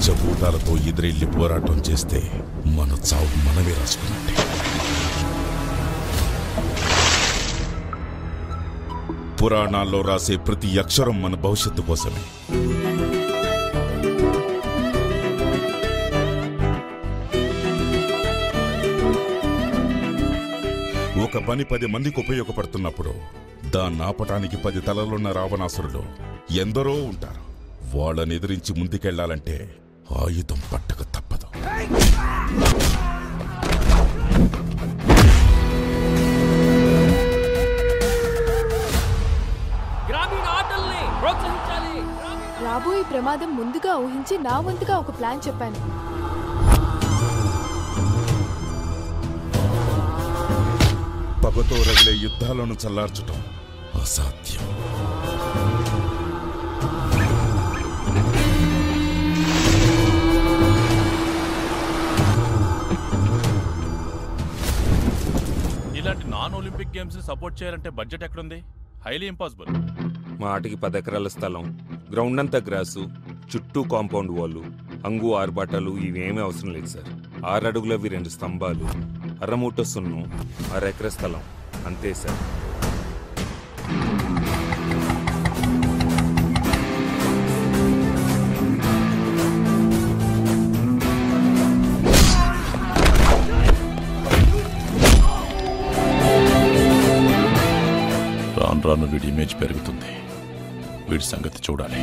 పంచభూతాలతో ఎదురెళ్ళి పోరాటం చేస్తే మన చావు మనమే రాసుకున్నట్టే. పురాణాల్లో రాసే ప్రతి అక్షరం మన భవిష్యత్తు కోసమే. ఒక పని పది మందికి ఉపయోగపడుతున్నప్పుడు దాన్ని ఆపటానికి పది తలలున్న రావణాసురులు ఎందరో ఉంటారు. వాళ్ళని ఎదిరించి ముందుకెళ్ళాలంటే ఆయుధం పట్టక తప్పదు. గ్రామీణ ఆటల్ని ప్రోత్సహించాలి. రాబోయే ప్రమాదం ముందుగా ఊహించి నా వంతుగా ఒక ప్లాన్ చెప్పాను. పగతో రగిలే యుద్ధాలను చల్లార్చటం అసాధ్యం. ఇలాంటి నాన్ ఒలింపిక్ గేమ్స్ని సపోర్ట్ చేయాలంటే బడ్జెట్ ఎక్కడుంది? హైలీ ఇంపాసిబుల్ మా ఆటకి పది ఎకరాల స్థలం గ్రౌండ్ అంతా గ్రాసు చుట్టూ కాంపౌండ్ వాళ్ళు అంగు ఆర్బాటాలు ఇవేమీ అవసరం లేదు సార్. ఆరు అడుగులవి రెండు స్తంభాలు అరమూట సున్నం అరెకర స్థలం. అంతే సార్. రాను రాను వీడి ఇమేజ్ పెరుగుతుంది. వీడి సంగతి చూడాలి.